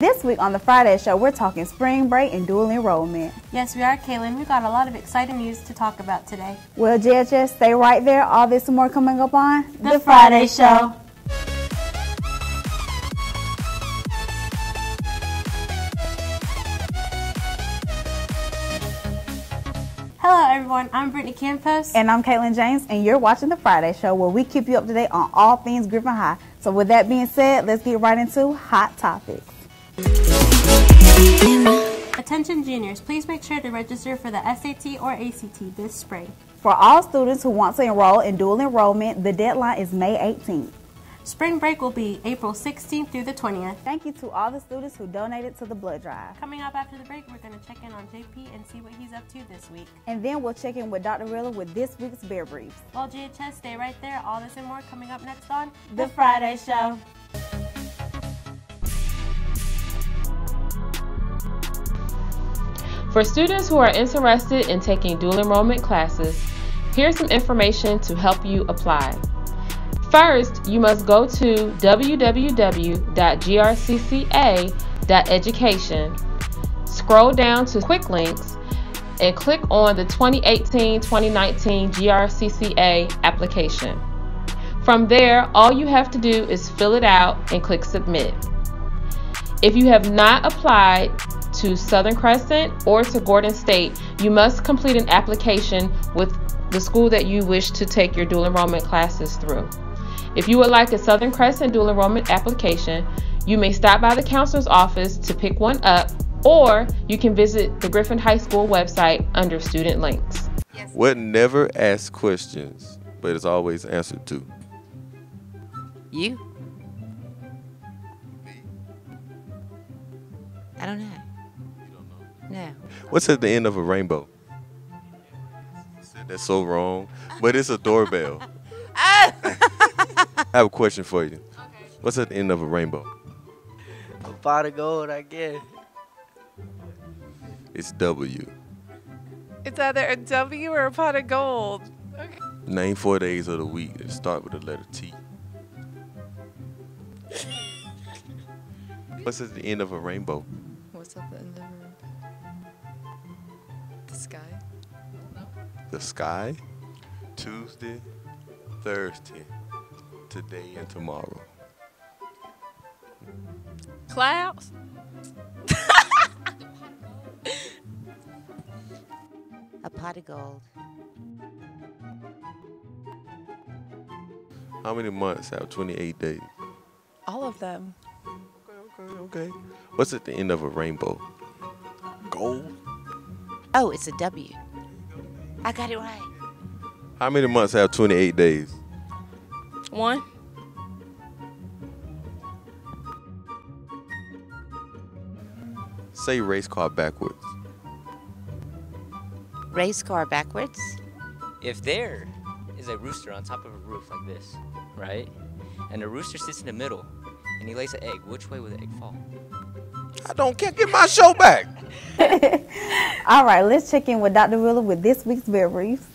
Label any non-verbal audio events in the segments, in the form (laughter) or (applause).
This week on the Friday Show, we're talking spring break and dual enrollment. Yes, we are, Kaylin. We got a lot of exciting news to talk about today. Well, GHS, stay right there. All this and more coming up on The, the Friday, Friday Show. Hello, everyone. I'm Brittany Campos. And I'm Caitlin James, and you're watching The Friday Show, where we keep you up to date on all things Griffin High. So, with that being said, let's get right into Hot Topics. Attention juniors, please make sure to register for the SAT or ACT this spring. For all students who want to enroll in dual enrollment, the deadline is May 18th. Spring break will be April 16th through the 20th. Thank you to all the students who donated to the blood drive. Coming up after the break, we're going to check in on JP and see what he's up to this week. And then we'll check in with Dr. Rilla with this week's Bear Briefs. Well, GHS, stay right there. All this and more coming up next on The, the Friday Show. For students who are interested in taking dual enrollment classes, here's some information to help you apply. First, you must go to www.grcca.education, scroll down to Quick Links, and click on the 2018-2019 GRCCA application. From there, all you have to do is fill it out and click Submit. If you have not applied to Southern Crescent or to Gordon State, you must complete an application with the school that you wish to take your dual enrollment classes through. If you would like a Southern Crescent dual enrollment application, you may stop by the counselor's office to pick one up, or you can visit the Griffin High School website under student links. Yes. What never asks questions, but is always answered to? You? I don't know. You don't know? No. What's at the end of a rainbow? That's so wrong, but it's a doorbell. (laughs) I have a question for you. Okay. What's at the end of a rainbow? A pot of gold, I guess. It's W. It's either a W or a pot of gold. Okay. (laughs) Name four days of the week that start with the letter T. (laughs) What's at the end of a rainbow? What's at the end sky. The sky? Tuesday, Thursday, today and tomorrow? Clouds. A pot of gold. How many months have 28 days? All of them. Okay, okay, okay. What's at the end of a rainbow? Gold? Oh, it's a W. I got it right. How many months have 28 days? One. Say race car backwards. Race car backwards? If there is a rooster on top of a roof like this, right? And the rooster sits in the middle and he lays an egg, which way will the egg fall? I don't care. Get my show back. (laughs) All right, let's check in with Dr. Wheeler with this week's Bear Briefs.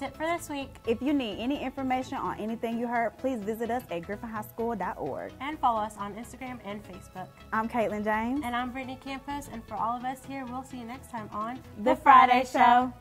That's it for this week. If you need any information on anything you heard, please visit us at griffinhighschool.org. And follow us on Instagram and Facebook. I'm Caitlin James. And I'm Brittany Campos. And for all of us here, we'll see you next time on The, the Friday, Friday Show. Show.